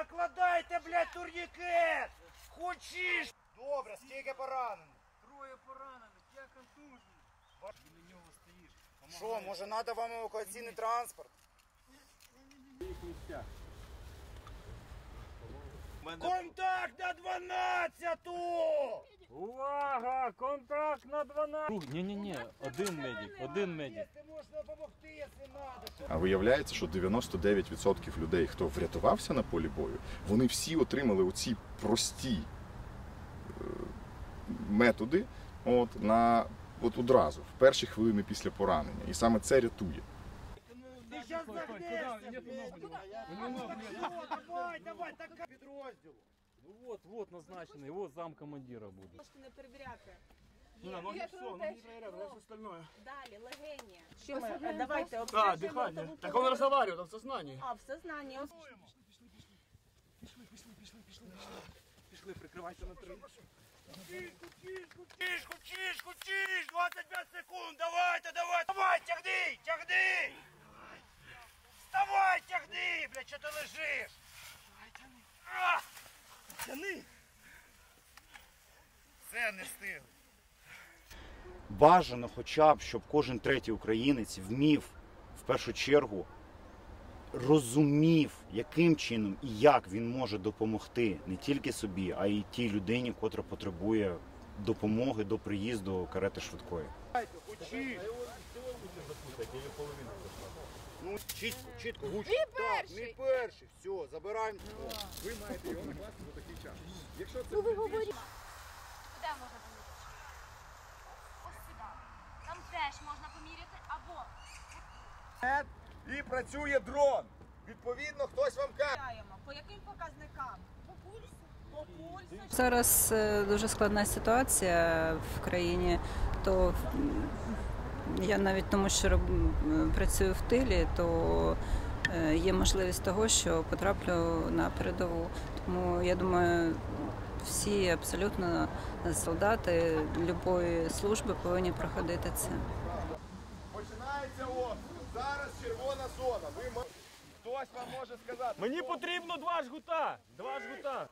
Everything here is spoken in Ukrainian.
Накладайте, блядь, турнікет! Хочеш! Добре, скільки поранених? Троє поранених, я контужений. Біля нього стоїш. Що, може треба вам евакуаційний транспорт? Контакт на 12-ту! Увага! Контакт на 12! Ні-ні-ні, один медик, один медик. А виявляється, що 99% людей, хто врятувався на полі бою, вони всі отримали оці прості е, методи от, на, от одразу, в перші хвилини після поранення. І саме це рятує. Ти зараз Давай, давай, так підрозділу. Ну вот, вот назначений, вот зам командира буде. Не перевіряти. Ну, Є, ноги все, ноги проверяют, кров. остальное. Далі, легені. Що ми, е, давайте А, обстежуємо дыхание. Так он пору. разговаривал, он в сознании. А, в сознанні. Ось Пішли, прикривайся на три. Тишку, тишку, тишку, тишку, тиш, 25 секунд, давайте, давай, давай, тягни, тягни! Вставай, тягни, блядь, що ти лежиш? Тяни! Це не встиг. Бажано хоча б, щоб кожен третій українець вмів в першу чергу розумів, яким чином і як він може допомогти не тільки собі, а й тій людині, котра потребує допомоги до приїзду карети швидкої. Ну, чітко, чітко, гучно. Мій Так, перший. мій перший. Все, забираємо. Ви маєте його накласти за такий час. Якщо це і працює дрон. Відповідно, хтось вам каже. По яким показникам? По пульсу. По пульсу. Зараз е, дуже складна ситуація в країні, то я навіть тому, що працюю в тилі, то е, є можливість того, що потраплю на передову. Тому я думаю, всі абсолютно солдати любої служби повинні проходити це. Починається обстріл. Зараз червона зона. Ви Хтось вам може сказати. Мені потрібно два жгута. Два жгута.